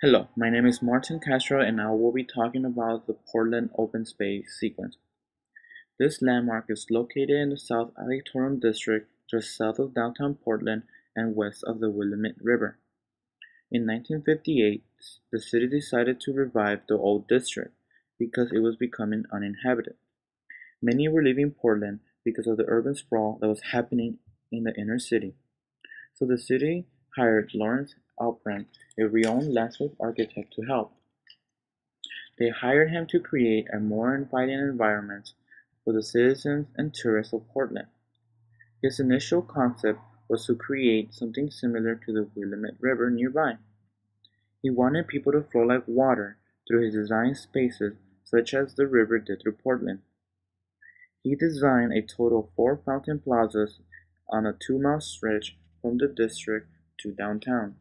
Hello, my name is Martin Castro and I will be talking about the Portland Open Space Sequence. This landmark is located in the South Electoral District just south of downtown Portland and west of the Willamette River. In 1958, the city decided to revive the old district because it was becoming uninhabited. Many were leaving Portland because of the urban sprawl that was happening in the inner city. So the city hired Lawrence Halprin, a renowned landscape architect, to help. They hired him to create a more inviting environment for the citizens and tourists of Portland. His initial concept was to create something similar to the Willamette River nearby. He wanted people to flow like water through his design spaces such as the river did through Portland. He designed a total of four fountain plazas on a two-mile stretch from the district to downtown.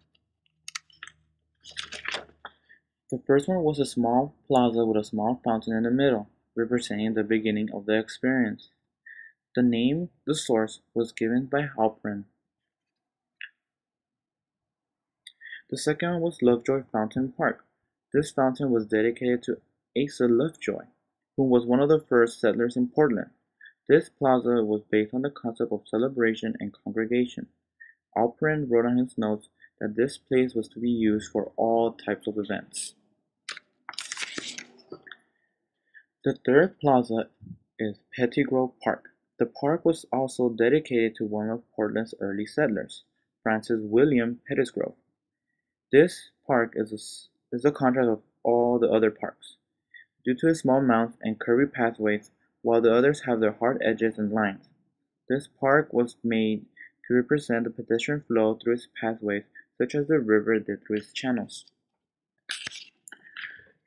The first one was a small plaza with a small fountain in the middle, representing the beginning of the experience. The name "The Source" was given by Halprin. The second one was Lovejoy Fountain Park. This fountain was dedicated to Asa Lovejoy, who was one of the first settlers in Portland. This plaza was based on the concept of celebration and congregation. Halprin wrote on his notes that this place was to be used for all types of events. The third plaza is Pettygrove Park. The park was also dedicated to one of Portland's early settlers, Francis William Pettygrove. This park is a, is a contrast of all the other parks, due to its small mounds and curvy pathways, while the others have their hard edges and lines. This park was made to represent the pedestrian flow through its pathways, such as the river did through its channels.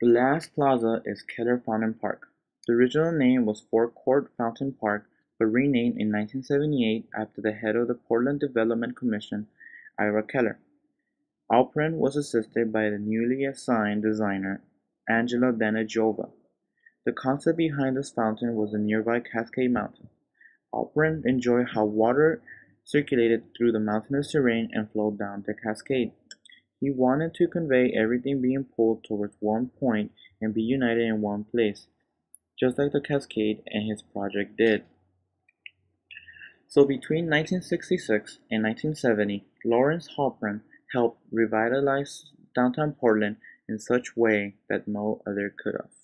The last plaza is Keller Fountain Park. The original name was Forecourt Fountain Park, but renamed in 1978 after the head of the Portland Development Commission, Ira Keller. Halprin was assisted by the newly assigned designer, Angela Danadjieva. The concept behind this fountain was the nearby Cascade Mountain. Halprin enjoyed how water circulated through the mountainous terrain and flowed down the cascade. He wanted to convey everything being pulled towards one point and be united in one place, just like the cascade and his project did. So between 1966 and 1970, Lawrence Halprin helped revitalize downtown Portland in such way that no other could have.